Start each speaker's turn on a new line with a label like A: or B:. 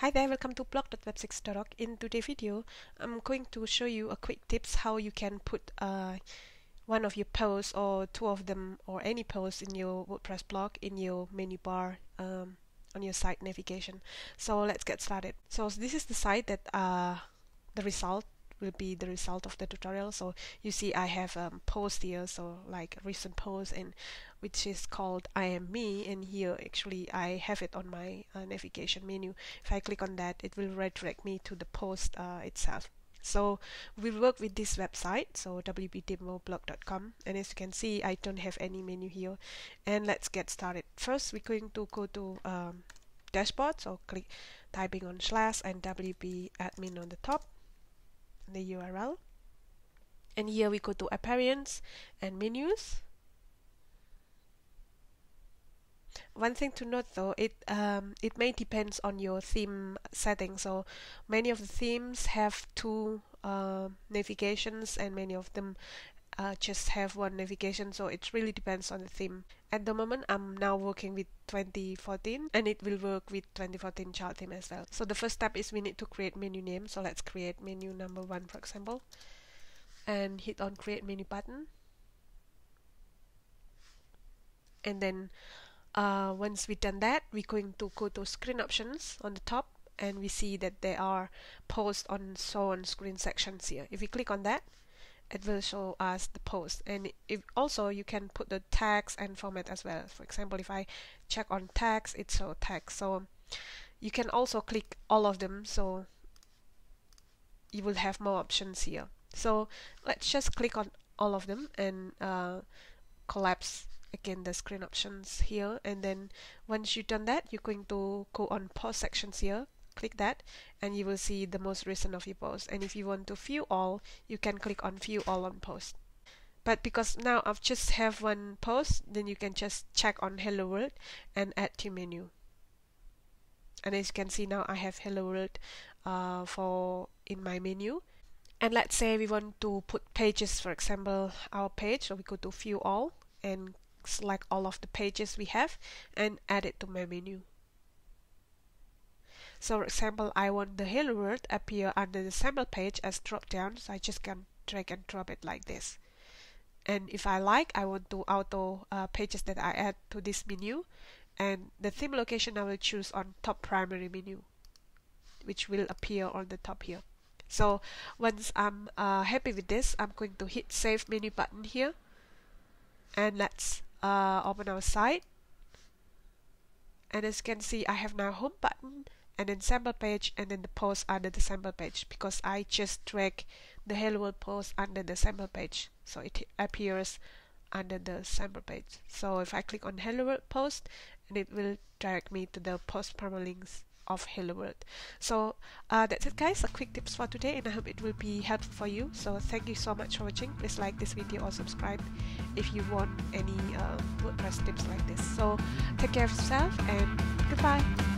A: Hi there, welcome to blog.web6.org. In today's video, I'm going to show you a quick tips how you can put uh, one of your posts or two of them or any post in your WordPress blog in your menu bar um, on your site navigation. So let's get started. So this is the site that uh, the result will be the result of the tutorial. So you see I have a um, post here, so like recent post and which is called I am me and here actually I have it on my uh, navigation menu. If I click on that it will redirect me to the post uh, itself. So we work with this website, so wbdemoblog.com, and as you can see, I don't have any menu here. And let's get started. First, we're going to go to um, dashboard, so click typing on slash and wp admin on the top the URL and here we go to appearance and menus. One thing to note though it um, it may depends on your theme setting. So many of the themes have two uh, navigations and many of them uh, just have one navigation so it really depends on the theme. At the moment I'm now working with 2014 and it will work with 2014 child theme as well. So the first step is we need to create menu name. So let's create menu number one for example and hit on create menu button. And then uh, once we've done that we're going to go to screen options on the top and we see that there are post on show on screen sections here. If we click on that it will show us the post. And if also you can put the tags and format as well. For example if I check on tags it shows tags so you can also click all of them. So you will have more options here. So let's just click on all of them and uh, collapse again the screen options here. And then once you've done that you're going to go on post sections here click that and you will see the most recent of your posts. And if you want to view all you can click on view all on post but because now I've just have one post then you can just check on hello world and add to menu. And as you can see now I have hello world uh, for in my menu. And let's say we want to put pages for example our page. So we go to view all and select all of the pages we have and add it to my menu so for example, I want the hello world appear under the sample page as drop down, so I just can drag and drop it like this. And if I like, I want to auto uh, pages that I add to this menu. And the theme location I will choose on top primary menu, which will appear on the top here. So once I'm uh, happy with this, I'm going to hit save menu button here. And let's uh, open our site. And as you can see, I have now home button and then sample page and then the post under the sample page because I just drag the hello world post under the sample page. So it appears under the sample page. So if I click on hello world post and it will direct me to the post permalinks of hello world. So uh, that's it guys. A quick tips for today and I hope it will be helpful for you. So thank you so much for watching. Please like this video or subscribe if you want any uh, WordPress tips like this. So take care of yourself and goodbye